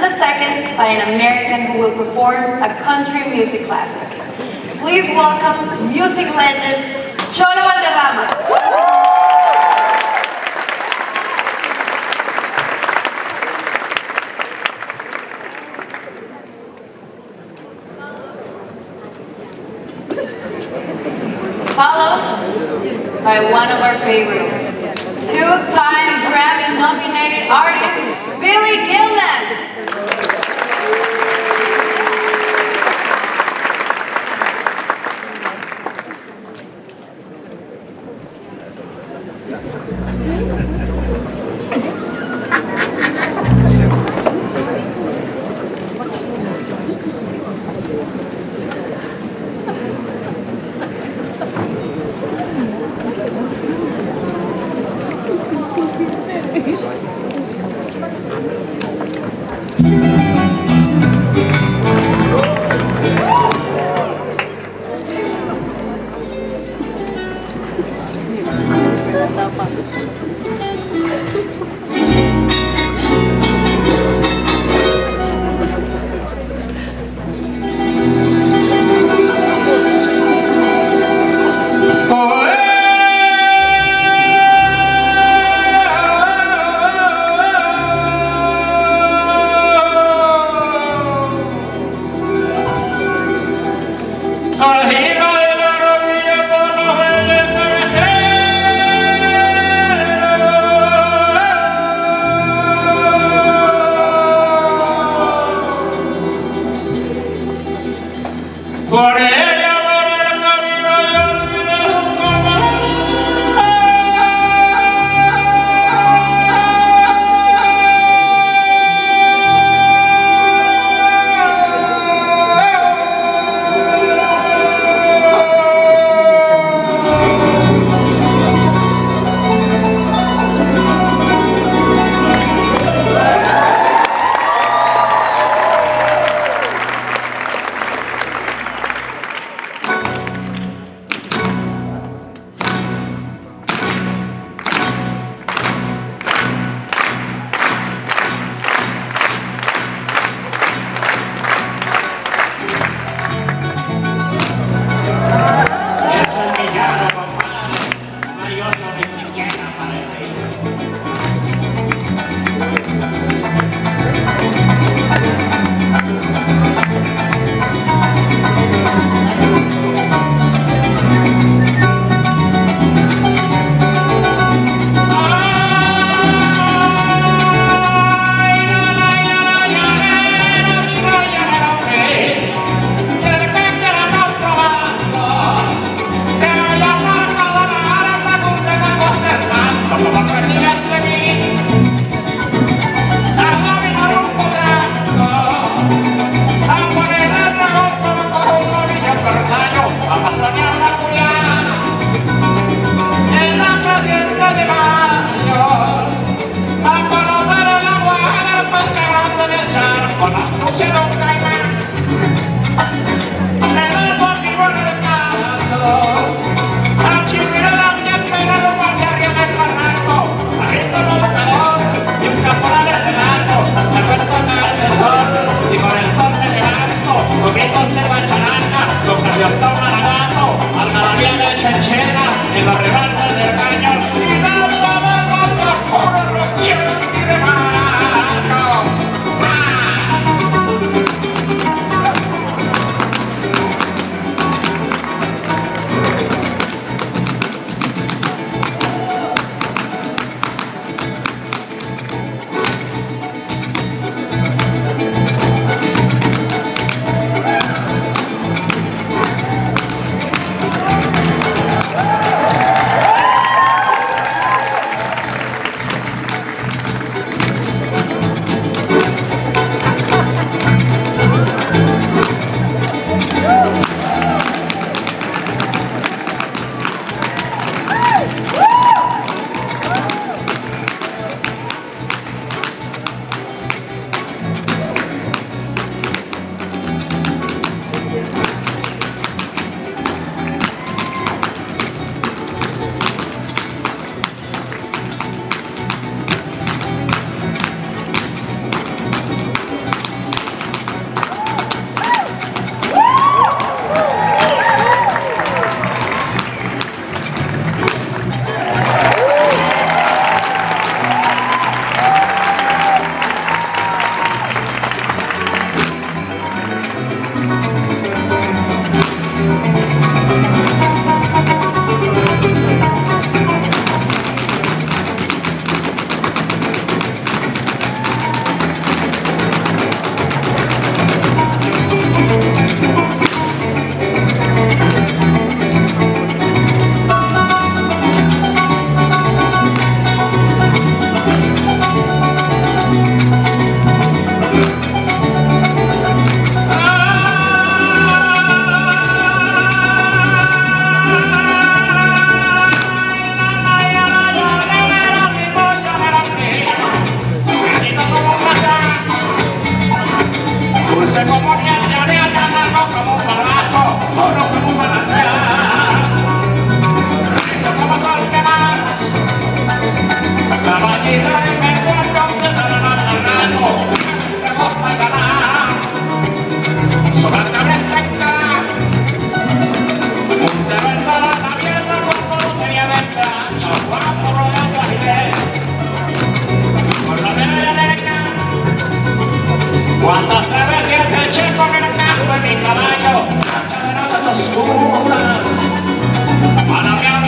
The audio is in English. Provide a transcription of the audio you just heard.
and the second by an American who will perform a country music classic. Please welcome music legend Cholo Valderrama. Followed by one of our favorites, two-time Grammy-nominated artist, Billy Gilman. en la Las gracias del checo que no me mi caballo, muchas de noches